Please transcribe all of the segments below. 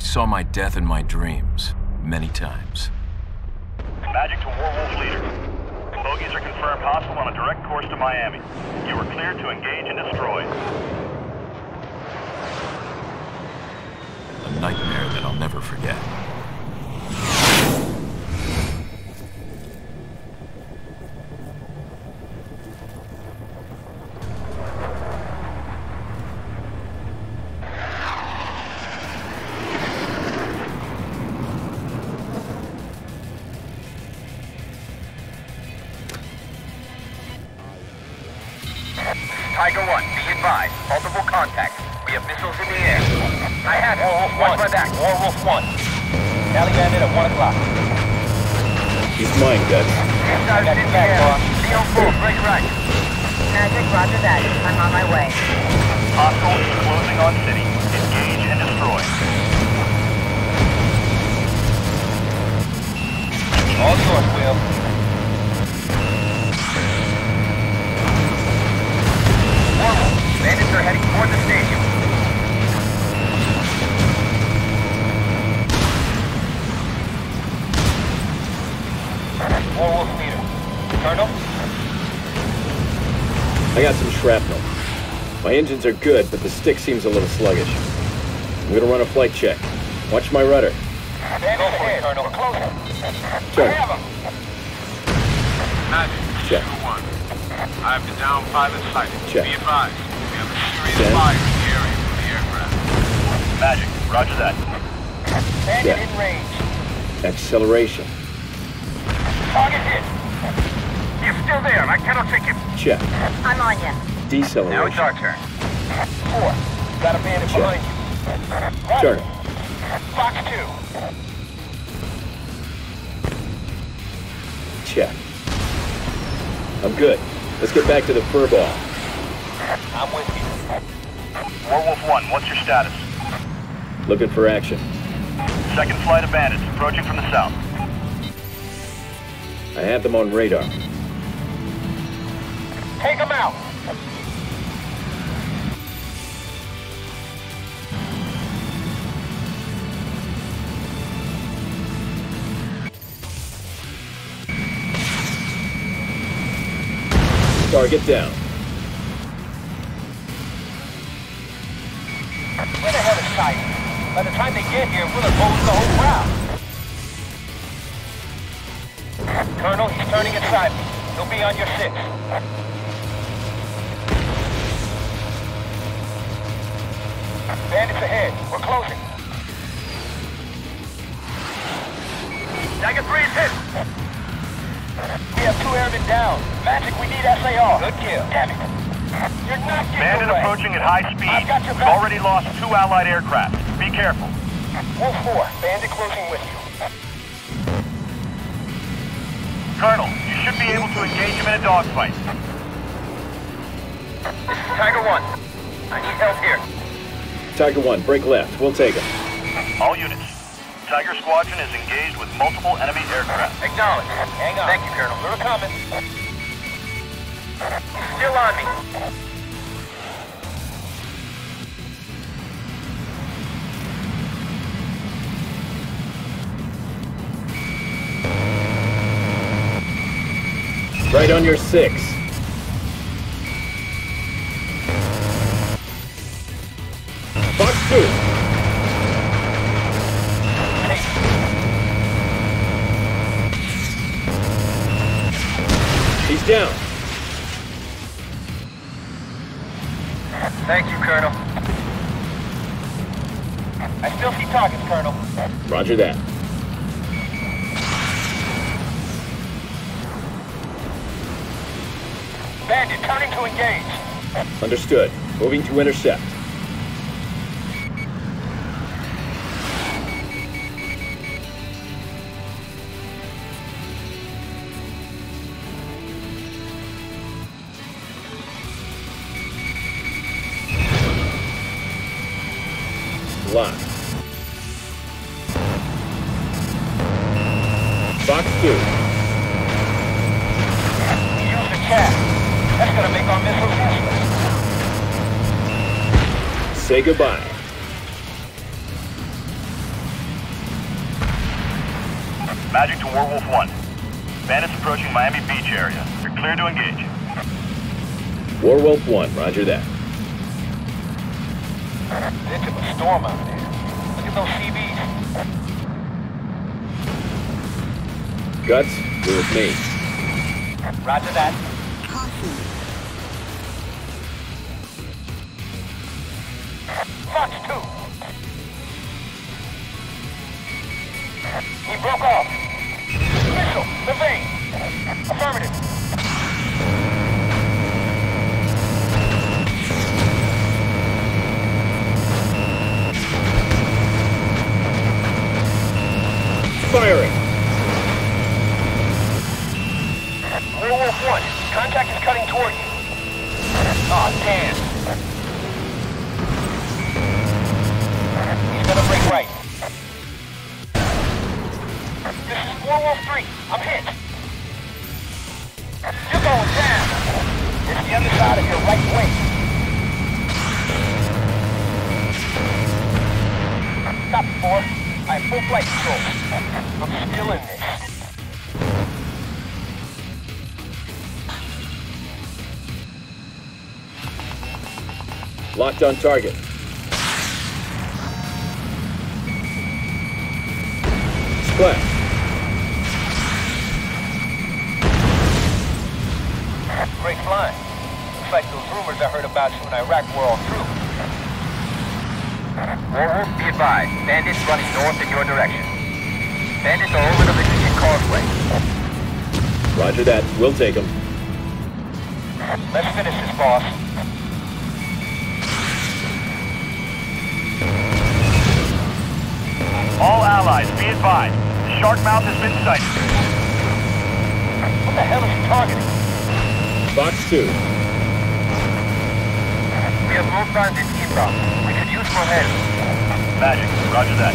saw my death in my dreams, many times. Magic to Warwolf Leader. Bogies are confirmed hostile on a direct course to Miami. You are cleared to engage and destroy. A nightmare that I'll never forget. Watch my back. Warwolf 1. Tally bandit at 1 o'clock. He's mine, Dutch. Missiles in the air. Leo 4, break right. Magic, roger that. I'm on my way. Hostiles closing on city. Engage and destroy. All yours, Will. My engines are good, but the stick seems a little sluggish. I'm gonna run a flight check. Watch my rudder. Bandits ahead. Colonel. We're closing. Turn. have him. Magic, Check. 2-1. I have the down pilot sighted. Check. Be advised, we have a serious Ten. fire in the area from the aircraft. Magic, roger that. Bandit Yeah. in range. Acceleration. Target hit. He's still there. I cannot take him. Check. I'm on you. Deceleration. Now it's our turn. Four. Got a bandit Check. behind you. One. Turn. Fox two. Check. I'm good. Let's get back to the furball. I'm with you. Warwolf 1, what's your status? Looking for action. Second flight of bandits approaching from the south. I have them on radar. Take them out. Target down. The hell is Tiger? By the time they get here, we'll have hosed the whole crowd. Colonel, he's turning inside. He'll be on your six. Bandits ahead. We're closing. Tiger 3 is hit. We have two airmen down. Magic, we need SAR. Good kill. Damn it. You're not getting Bandit away. approaching at high speed. I've got your We've back. already lost two allied aircraft. Be careful. Wolf 4, bandit closing with you. Colonel, you should be able to engage him in a dogfight. This is Tiger 1. I need help here. Tiger 1, break left. We'll take him. All units. Tiger Squadron is engaged with multiple enemy aircraft. Acknowledge. Hang on. Thank you, Colonel. We're coming. Still on me. Right on your six. Down. Thank you, Colonel. I still see targets, Colonel. Roger that. Bandit, turning to engage. Understood. Moving to intercept. say goodbye. Magic to Warwolf 1. Bandits approaching Miami Beach area. You're clear to engage. Warwolf 1, roger that. Bitch of a storm out there. Look at those CBs. Guts, you're with me. Roger that. Coffee. Fox 2. He broke off. Missile, the vein. Affirmative. Locked on target. Splash. Great flying. Looks like those rumors I heard about you in Iraq were all true. Warwolf, be advised. Bandits running north in your direction. Bandits are over the Virginia Causeway. Roger that. We'll take him. Let's finish this, boss. All allies, be advised. The shark mouth has been sighted. What the hell is he targeting? Fox 2. We have more bandits inbound. We could use more help. Magic, roger that.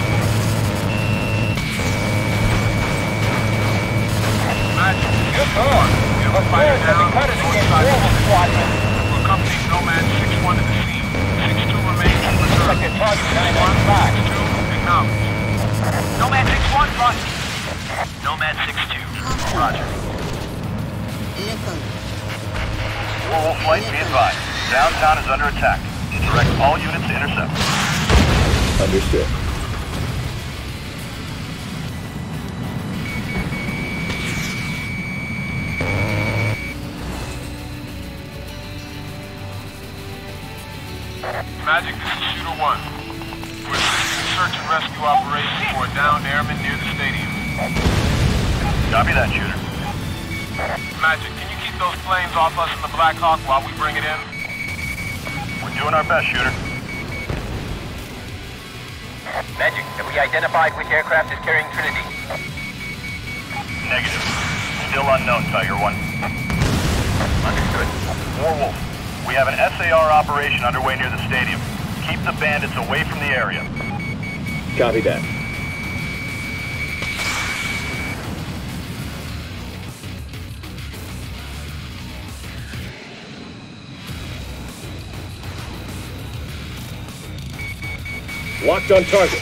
Magic. Good lord. We have a But fighter birds have down. been cutting North against side of Warwolf the Squadron. We're accompanying Nomad 6-1 to the scene. 6-2 remains in Looks like reserve. they're targeting advised. Downtown is under attack. Direct all units to intercept. Understood. Magic, this is Shooter 1. We're assisting a search and rescue operation for a downed airman near the stadium. Copy that, shooter. Magic, can you keep those planes off us in the Black Hawk while we bring it in? We're doing our best, shooter. Magic, have we identified which aircraft is carrying Trinity? Negative. Still unknown, Tiger 1. Understood. Warwolf, we have an SAR operation underway near the stadium. Keep the bandits away from the area. Copy that. Locked on target.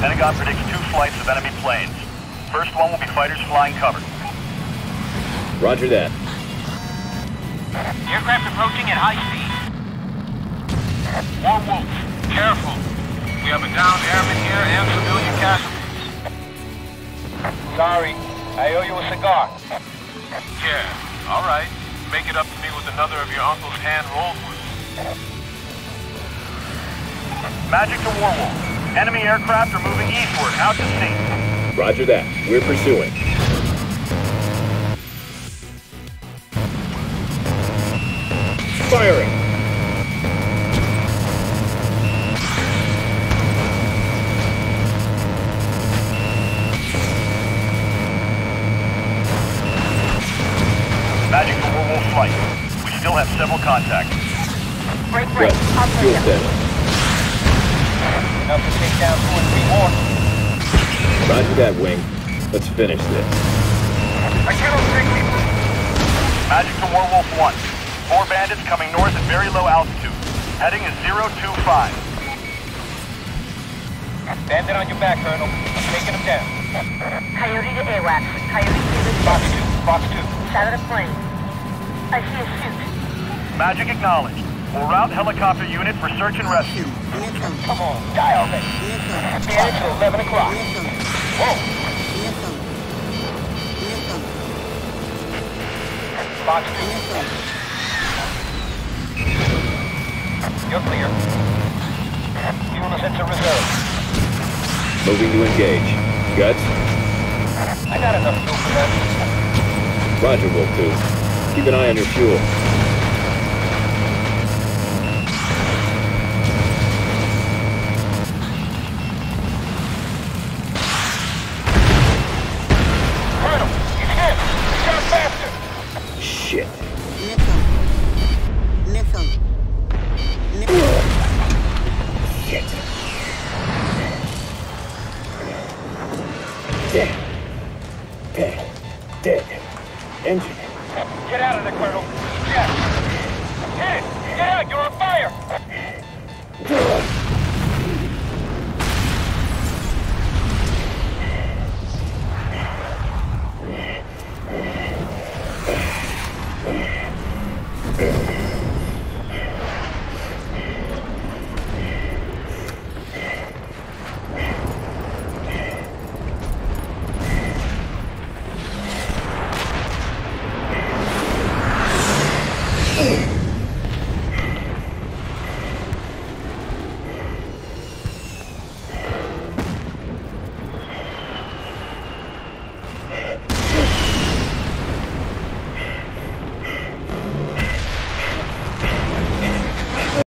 Pentagon predicts two flights of enemy planes. First one will be fighters flying cover. Roger that. Aircraft approaching at high speed. Warwolf, careful. We have a downed airman here and civilian casualties. Sorry, I owe you a cigar. Yeah, all right. Make it up to me with another of your uncle's hand-rolled ones. Magic to Warwolf. Enemy aircraft are moving eastward, out to sea. Roger that. We're pursuing. Firing. Magic to Warwolf flight. We still have several contacts. Break break. Well, right. I'll fuel clear. station. Enough to take down two or three more. Roger that, Wing. Let's finish this. I cannot take me. Magic to Warwolf 1. Four bandits coming north at very low altitude. Heading is 025. Bandit on your back, Colonel. I'm taking him down. Coyote to AWAC. Coyote to Fox 2, Fox 2. Shadow to plane. I see a chute. Magic acknowledged. We'll route helicopter unit for search and rescue. Come on, die already. Bandit to 11 o'clock. Whoa. Fox 2. You're clear. Fuel is set to reserve. Moving to engage. Guts? I got enough fuel for that. Roger, Wolf 2. Keep an eye on your fuel. shit.